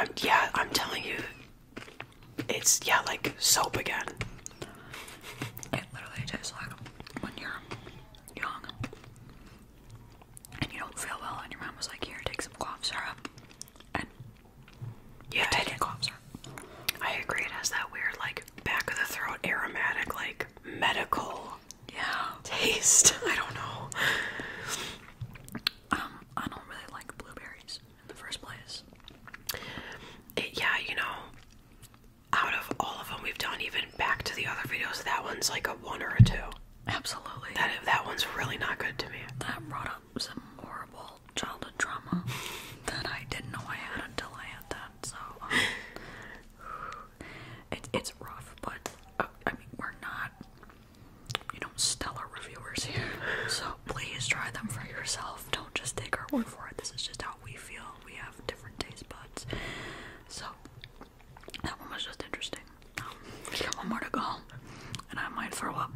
I'm, yeah, I'm telling you, it's yeah like soap again. It literally tastes like when you're young and you don't feel well and your mom was like, here, take some cough syrup. And Yeah, take it, cough syrup. I agree. It has that weird like back of the throat aromatic like medical Yeah. taste. I don't know. Um, I don't really like blueberries in the first place. It, yeah, you know, out of all of them we've done, even back to the other videos, that one's like a one or a two. Absolutely. That that one's really not good to me. that brought up some horrible childhood trauma that I didn't know I had until I had that. So um, it, it's rough, but uh, I mean we're not, you know, stellar reviewers here. So please try them for yourself. Don't just take our word for it. This is just for a while.